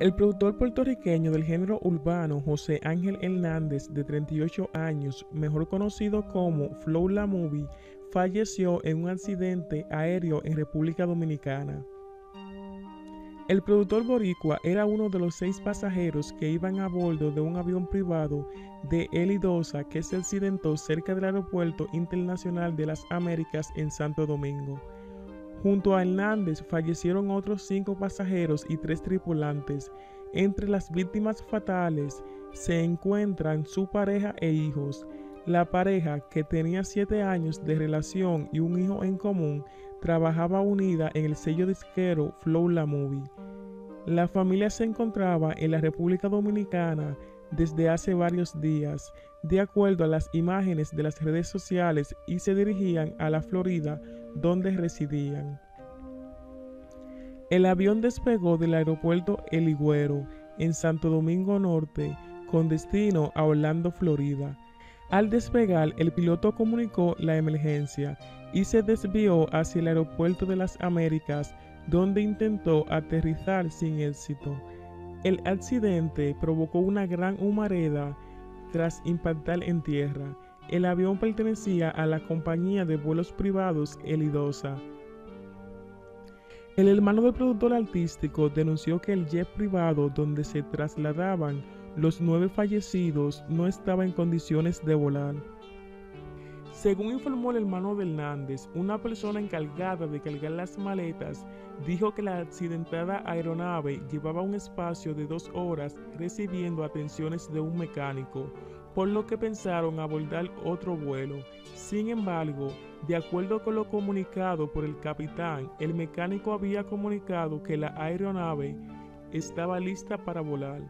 El productor puertorriqueño del género urbano José Ángel Hernández, de 38 años, mejor conocido como Flow La Movie, falleció en un accidente aéreo en República Dominicana. El productor boricua era uno de los seis pasajeros que iban a bordo de un avión privado de Elidosa que se accidentó cerca del Aeropuerto Internacional de las Américas en Santo Domingo. Junto a Hernández fallecieron otros cinco pasajeros y tres tripulantes. Entre las víctimas fatales se encuentran su pareja e hijos. La pareja, que tenía siete años de relación y un hijo en común, trabajaba unida en el sello disquero Flow La Movie. La familia se encontraba en la República Dominicana desde hace varios días, de acuerdo a las imágenes de las redes sociales, y se dirigían a la Florida donde residían. El avión despegó del aeropuerto El Higüero en Santo Domingo Norte con destino a Orlando, Florida. Al despegar, el piloto comunicó la emergencia y se desvió hacia el aeropuerto de las Américas, donde intentó aterrizar sin éxito. El accidente provocó una gran humareda tras impactar en tierra. El avión pertenecía a la compañía de vuelos privados Elidosa. El hermano del productor artístico denunció que el jet privado donde se trasladaban los nueve fallecidos no estaba en condiciones de volar. Según informó el hermano de Hernández, una persona encargada de cargar las maletas dijo que la accidentada aeronave llevaba un espacio de dos horas recibiendo atenciones de un mecánico, por lo que pensaron abordar otro vuelo. Sin embargo, de acuerdo con lo comunicado por el capitán, el mecánico había comunicado que la aeronave estaba lista para volar.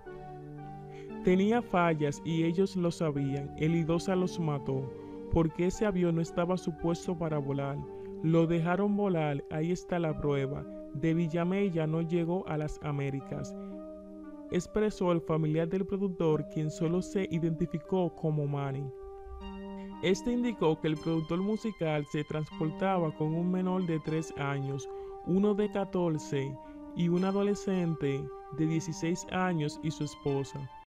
Tenía fallas y ellos lo sabían. El Idosa los mató porque ese avión no estaba supuesto para volar. Lo dejaron volar, ahí está la prueba. De Villamella no llegó a las Américas expresó el familiar del productor, quien solo se identificó como Manny. Este indicó que el productor musical se transportaba con un menor de 3 años, uno de 14 y un adolescente de 16 años y su esposa.